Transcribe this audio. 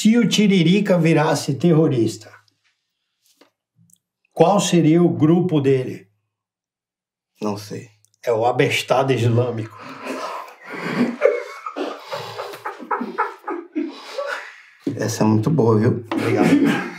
Se o Tiririca virasse terrorista, qual seria o grupo dele? Não sei. É o abestado islâmico. Essa é muito boa, viu? Obrigado.